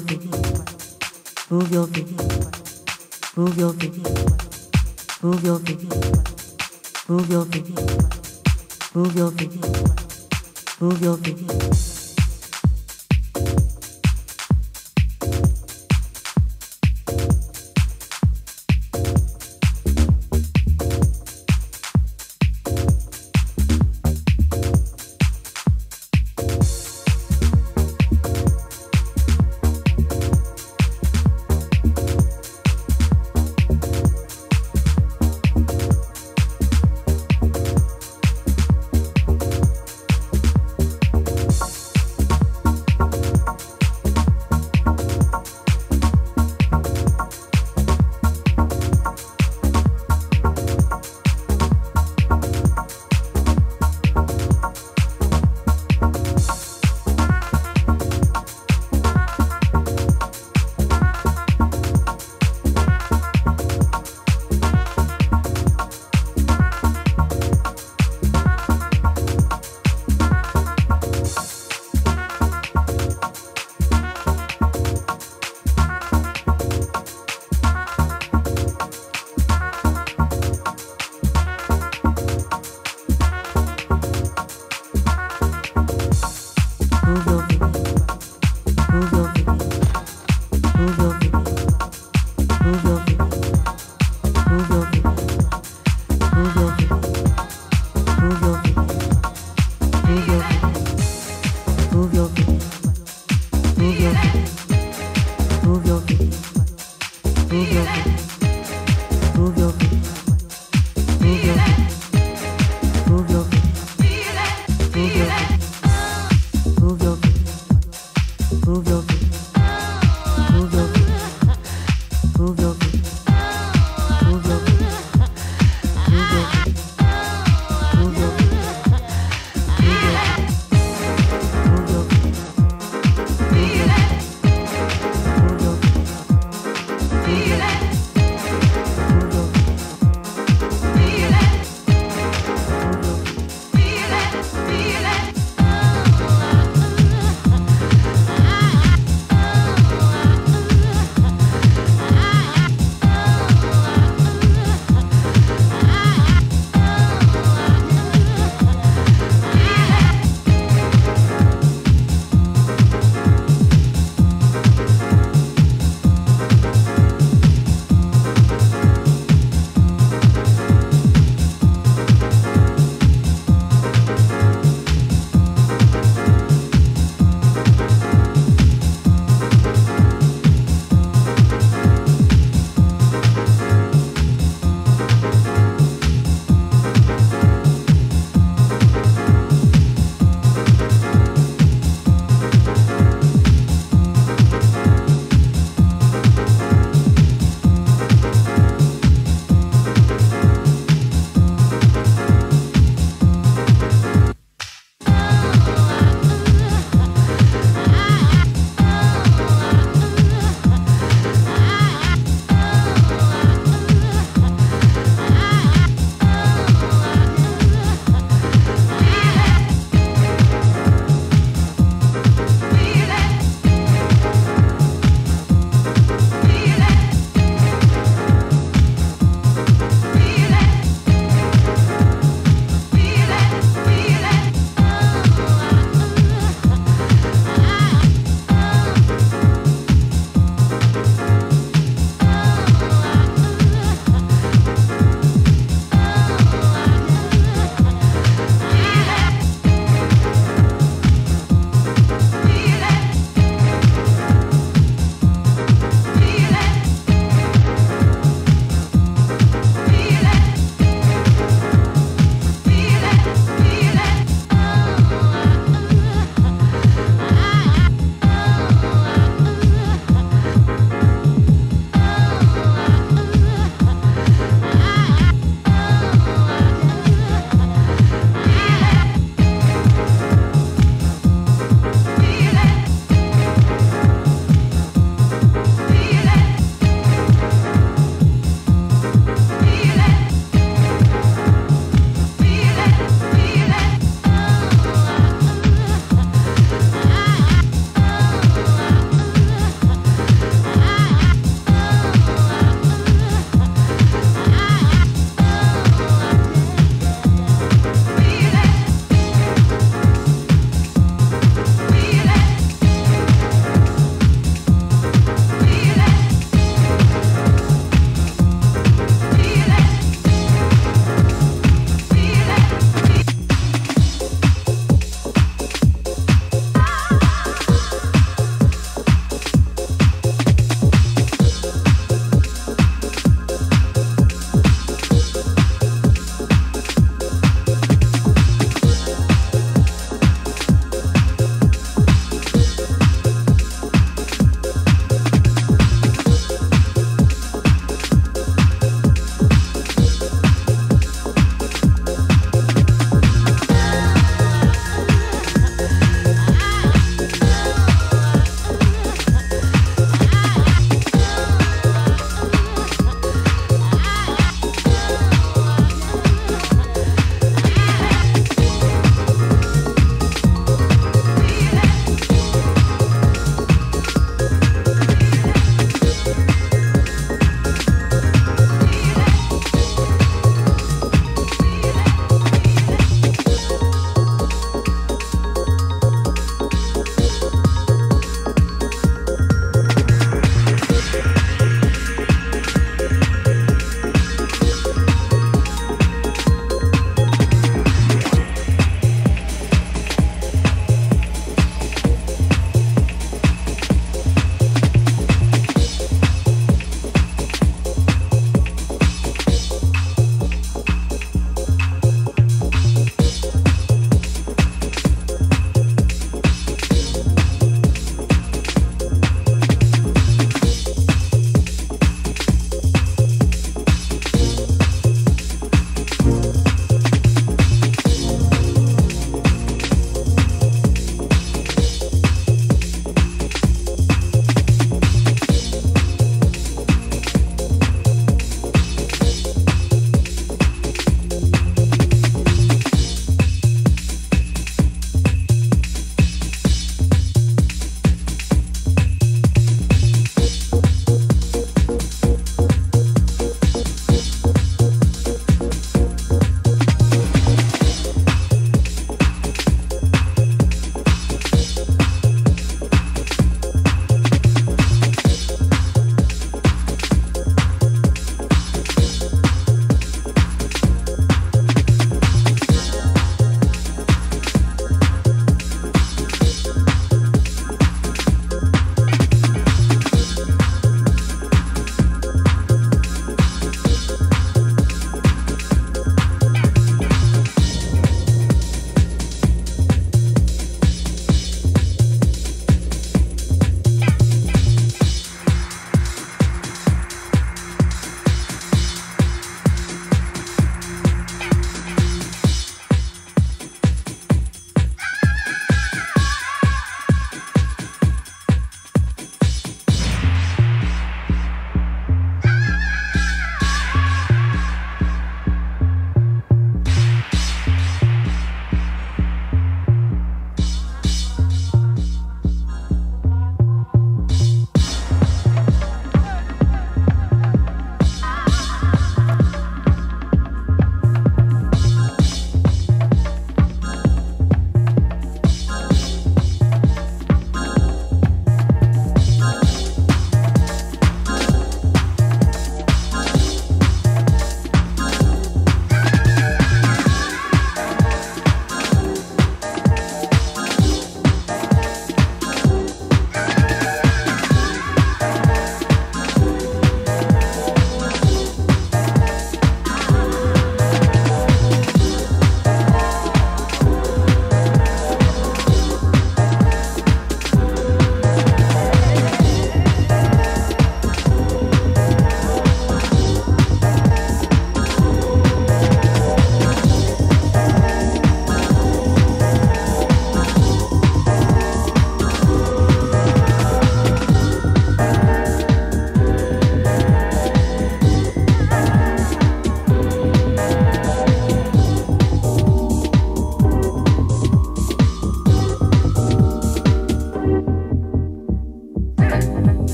your feet. Move your feet. Move your feet. Move your feet. Move your feet. Move your feet. Move your feet.